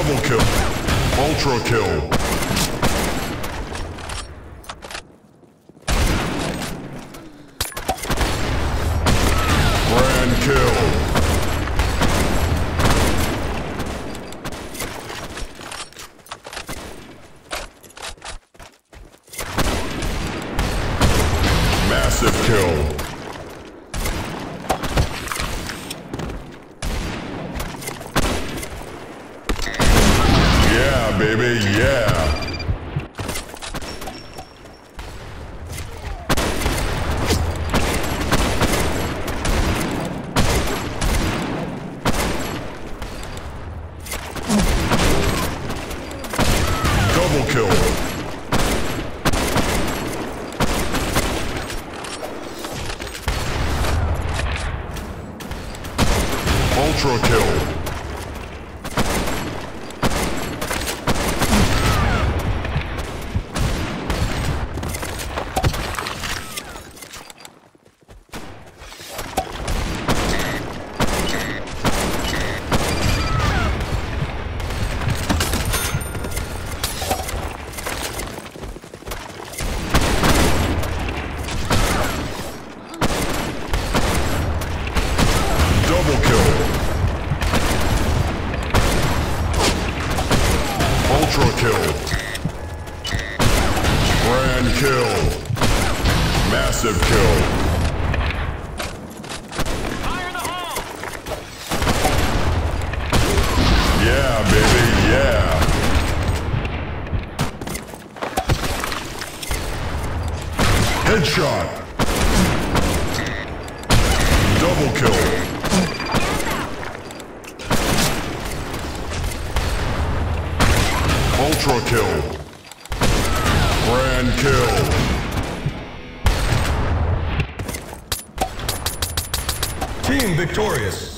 Ultra kill. Grand kill. Massive kill. Baby, yeah. Double kill. Ultra kill. Double kill. Ultra kill. Grand kill. Massive kill. Yeah, baby, yeah. Headshot. Double kill. Ultra kill. Grand kill. Team victorious.